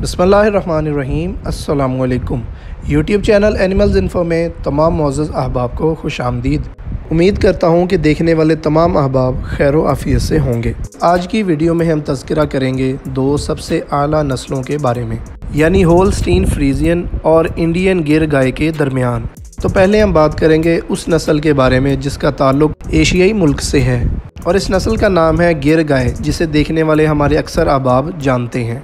बसमीम अल्लाम YouTube channel animals info में तमाम मोज़ अहबाब को खुश आमदीद। उम्मीद करता हूँ कि देखने वाले तमाम अहबाब खैर आफ़ियत से होंगे। आज की वीडियो में हम तस्करा करेंगे दो सबसे आला नस्लों के बारे में, यानी होल स्टीन फ्रीजियन और इंडियन गिर गाय के दरमियान। तो पहले हम बात करेंगे उस नस्ल के बारे में जिसका ताल्लुक एशियाई मुल्क से है। और इस नस्ल का नाम है गिर गाय, जिसे देखने वाले हमारे अक्सर अहबाब जानते हैं।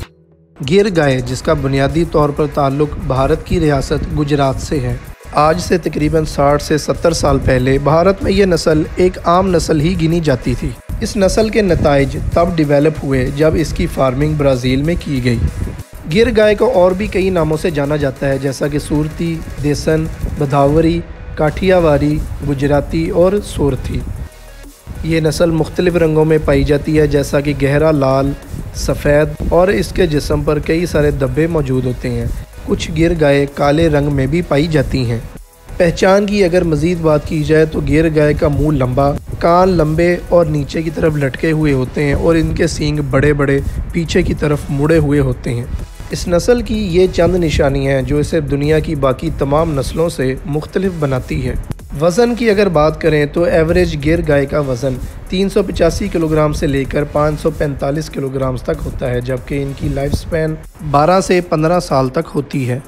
गिर गाय, जिसका बुनियादी तौर पर ताल्लुक भारत की रियासत गुजरात से है। आज से तकरीबन 60 से 70 साल पहले भारत में यह नस्ल एक आम नस्ल ही गिनी जाती थी। इस नस्ल के नतज तब डिवेलप हुए जब इसकी फ़ार्मिंग ब्राज़ील में की गई। गिर गाय को और भी कई नामों से जाना जाता है, जैसा कि सूरती, देसन, बधावरी काठियावारी गुजराती और सूरती ये नस्ल मुख्तलिफ़ रंगों में पाई जाती है, जैसा कि गहरा लाल सफ़ेद और इसके जिसम पर कई सारे धब्बे मौजूद होते हैं। कुछ गिर गाय काले रंग में भी पाई जाती हैं। पहचान की अगर मज़ीद बात की जाए तो गिर गाय का मुँह लंबा, कान लंबे और नीचे की तरफ़ लटके हुए होते हैं और इनके सींग बड़े बड़े पीछे की तरफ़ मुड़े हुए होते हैं। इस नस्ल की ये चंद निशानियाँ हैं जो इसे दुनिया की बाकी तमाम नस्लों से मुख्तलिफ़ बनाती है। वज़न की अगर बात करें तो एवरेज गिर गाय का वज़न तीन सौ पचासी किलोग्राम से लेकर 545 किलोग्राम तक होता है, जबकि इनकी लाइफ स्पैन 12 से 15 साल तक होती है।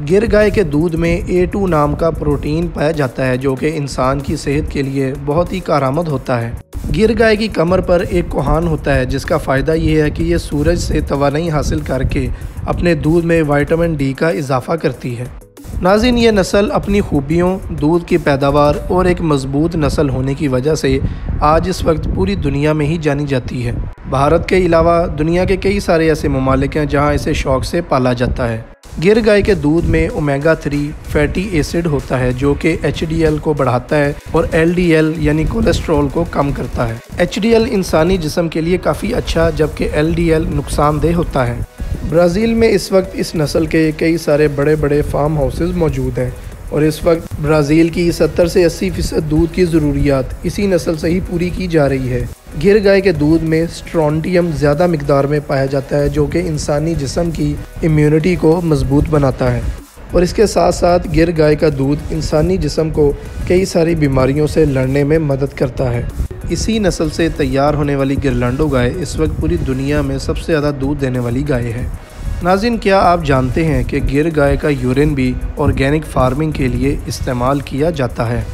गिर गाय के दूध में ए टू नाम का प्रोटीन पाया जाता है, जो कि इंसान की सेहत के लिए बहुत ही कारामद होता है। गिर गाय की कमर पर एक कोहान होता है, जिसका फ़ायदा यह है कि यह सूरज से तोानाई हासिल करके अपने दूध में वाइटामिन डी का इजाफ़ा करती है। नाजिन, ये नस्ल अपनी खूबियों, दूध की पैदावार और एक मज़बूत नस्ल होने की वजह से आज इस वक्त पूरी दुनिया में ही जानी जाती है। भारत के अलावा दुनिया के कई सारे ऐसे ममालिक हैं जहाँ इसे शौक से पाला जाता है। गिर गाय के दूध में ओमेगा थ्री फैटी एसिड होता है, जो कि एचडीएल को बढ़ाता है और एलडीएल यानी कोलेस्ट्रॉल को कम करता है। एचडीएल इंसानी जिसम के लिए काफ़ी अच्छा जबकि एलडीएल नुकसानदेह होता है। ब्राज़ील में इस वक्त इस नस्ल के कई सारे बड़े बड़े फार्म हाउसेज मौजूद हैं और इस वक्त ब्राज़ील की 70 से 80 फ़ीसद दूध की ज़रूरियात इसी नस्ल से ही पूरी की जा रही है। गिर गाय के दूध में स्ट्रॉन्टियम ज़्यादा मकदार में पाया जाता है, जो कि इंसानी जिसम की इम्यूनिटी को मज़बूत बनाता है। और इसके साथ साथ गिर गाय का दूध इंसानी जिसम को कई सारी बीमारियों से लड़ने में मदद करता है। इसी नस्ल से तैयार होने वाली गिरलांडो गाय इस वक्त पूरी दुनिया में सबसे ज़्यादा दूध देने वाली गाय है। नाजिन, क्या आप जानते हैं कि गिर गाय का यूरिन भी ऑर्गेनिक फ़ार्मिंग के लिए इस्तेमाल किया जाता है?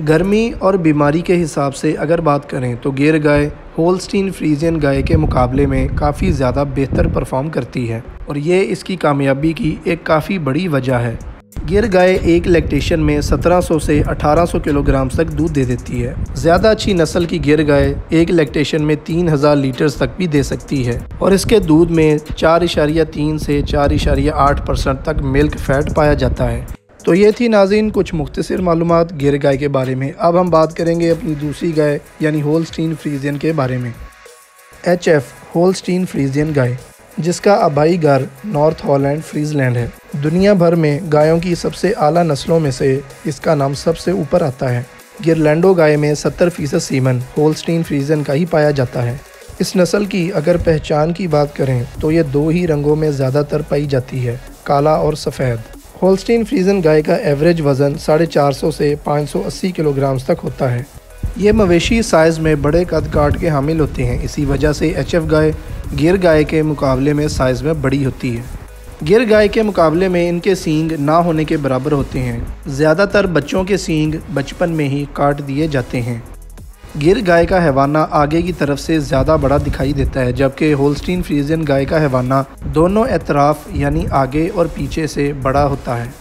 गर्मी और बीमारी के हिसाब से अगर बात करें तो गिर गाय, होलस्टीन फ्रीजियन गाय के मुकाबले में काफ़ी ज़्यादा बेहतर परफॉर्म करती है और ये इसकी कामयाबी की एक काफ़ी बड़ी वजह है। गिर गाय एक इलेक्ट्रेशन में 1700 से 1800 किलोग्राम तक दूध दे देती है। ज़्यादा अच्छी नस्ल की गिर गाय एक इलेक्ट्रेशन में 3000 लीटर तक भी दे सकती है और इसके दूध में चार इशारिया तीन से चार इशारिया आठ परसेंट तक मिल्क फैट पाया जाता है। तो ये थी नाजीन कुछ मुख्तर मालूम गिर गाय के बारे में। अब हम बात करेंगे अपनी दूसरी गाय, यानी होल स्टीन फ्रीजियन के बारे में। H F Holstein Friesian गाय, जिसका आबाई घर नॉर्थ हॉलैंड फ्रीजलैंड है। दुनिया भर में गायों की सबसे आला नस्लों में से इसका नाम सबसे ऊपर आता है। गिरलैंडो गाय में 70 फ़ीसद सीमन होलस्टीन फ्रीजन का ही पाया जाता है। इस नस्ल की अगर पहचान की बात करें तो ये दो ही रंगों में ज़्यादातर पाई जाती है, काला और सफ़ेद। होलस्टीन फ्रीजन गाय का एवरेज वज़न साढ़े चार सौ से पाँच सौ अस्सी किलोग्राम तक होता है। ये मवेशी साइज़ में बड़े कद काट के हामिल होते हैं। इसी वजह से एच एफ़ गाय गिर गाय के मुकाबले में साइज़ में बड़ी होती है। गिर गाय के मुकाबले में इनके सींग ना होने के बराबर होते हैं। ज़्यादातर बच्चों के सींग बचपन में ही काट दिए जाते हैं। गिर गाय का हैवाना आगे की तरफ़ से ज़्यादा बड़ा दिखाई देता है, जबकि होलस्टीन फ्रीजियन गाय का हैवाना दोनों एतराफ़, यानी आगे और पीछे से बड़ा होता है।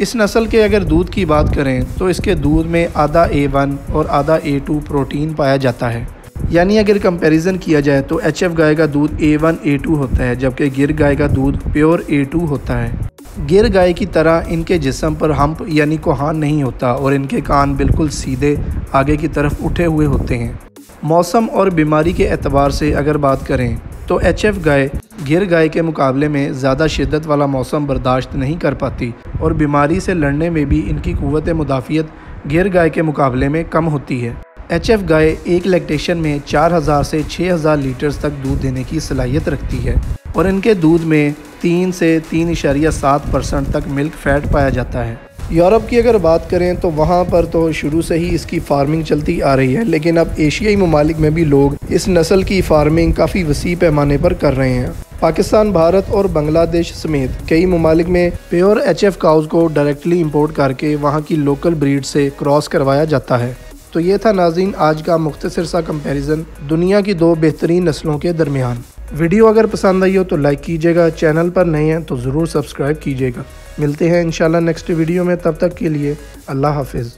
इस नस्ल के अगर दूध की बात करें तो इसके दूध में आधा ए वन और आधा ए टू प्रोटीन पाया जाता है। यानी अगर कंपैरिजन किया जाए तो एच एफ़ गाय का दूध ए वन, ए टू होता है, जबकि गिर गाय का दूध प्योर ए टू होता है। गिर गाय की तरह इनके जिसम पर हम्प यानी कोहान नहीं होता और इनके कान बिल्कुल सीधे आगे की तरफ़ उठे हुए होते हैं। मौसम और बीमारी के एतबार से अगर बात करें तो एच एफ़ गाय गिर गाय के मुकाबले में ज़्यादा शिद्दत वाला मौसम बर्दाश्त नहीं कर पाती और बीमारी से लड़ने में भी इनकी क़वत मुदाफ़ियत गिर गाय के मुकाबले में कम होती है। एच एफ़ गाय एक लैक्टेशन में 4000 से 6000 लीटर्स तक दूध देने की सलाहियत रखती है और इनके दूध में तीन से तीन इशारिया सात परसेंट तक मिल्क फैट पाया जाता है। यूरोप की अगर बात करें तो वहाँ पर तो शुरू से ही इसकी फ़ार्मिंग चलती आ रही है, लेकिन अब एशियाई ममालिक में भी लोग इस नस्ल की फ़ार्मिंग काफ़ी वसी पैमाने पर कर रहे हैं। पाकिस्तान, भारत और बांग्लादेश समेत कई ममालिक में प्योर एच एफ़ काउज को डायरेक्टली इम्पोर्ट करके वहाँ की लोकल ब्रीड से क्रॉस करवाया जाता है। तो ये था नाजिन आज का मुख्तर सा कंपेरिजन दुनिया की दो बेहतरीन नस्लों के दरमियान। वीडियो अगर पसंद आई हो तो लाइक कीजिएगा, चैनल पर नए हैं तो ज़रूर सब्सक्राइब कीजिएगा। मिलते हैं इंशाल्लाह नेक्स्ट वीडियो में, तब तक के लिए अल्लाह हाफिज़।